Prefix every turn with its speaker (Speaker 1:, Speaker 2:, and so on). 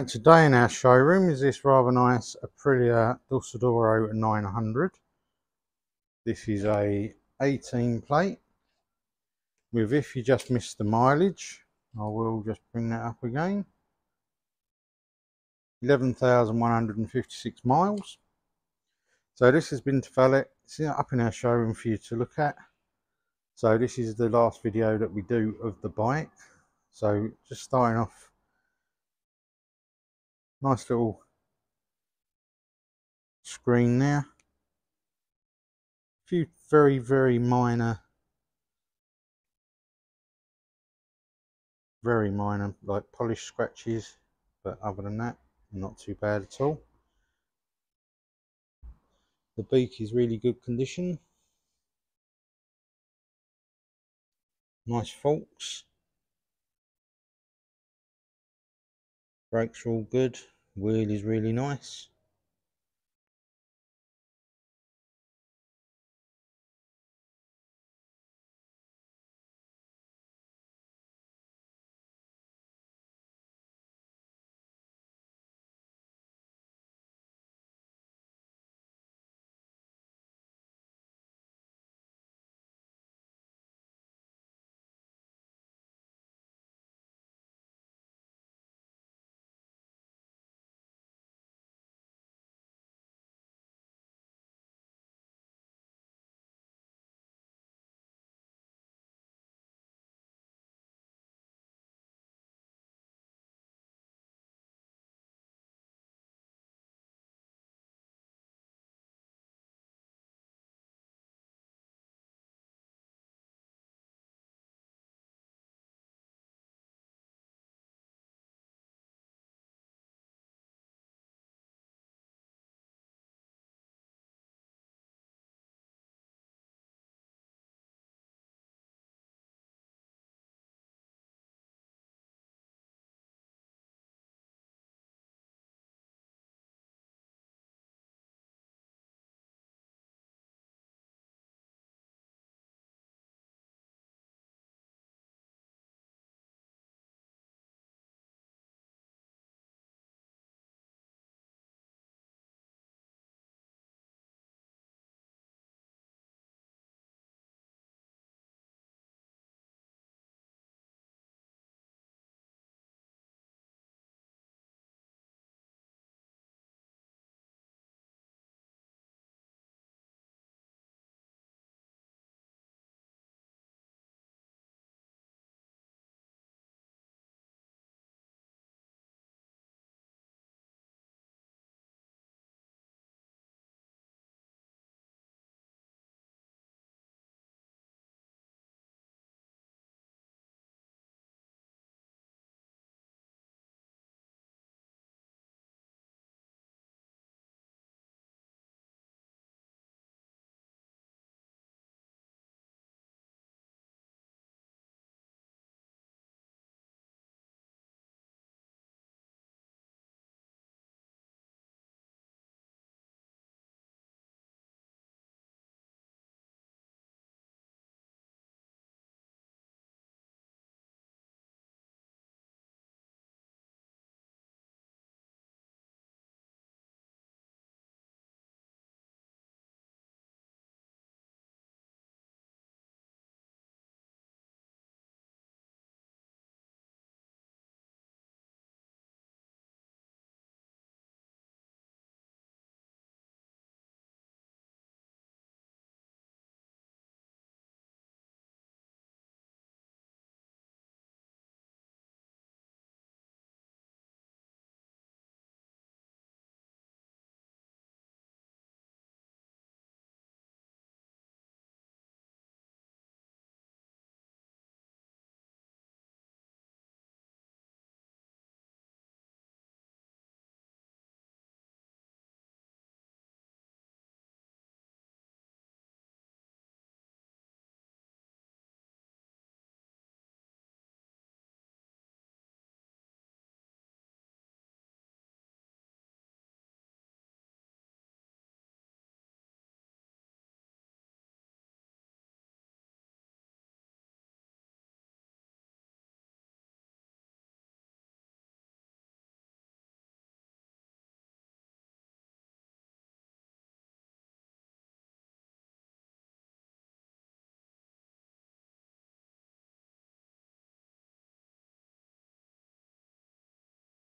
Speaker 1: Right, today in our showroom is this rather nice Aprilia Dorsoduro 900. This is a 18 plate with if you just missed the mileage, I will just bring that up again. 11,156 miles. So this has been developed, it's up in our showroom for you to look at. So this is the last video that we do of the bike. So just starting off Nice little screen there. A few very, very minor, very minor, like polish scratches, but other than that, not too bad at all. The beak is really good condition. Nice forks. Brakes are all good. Wheel is really nice.